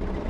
you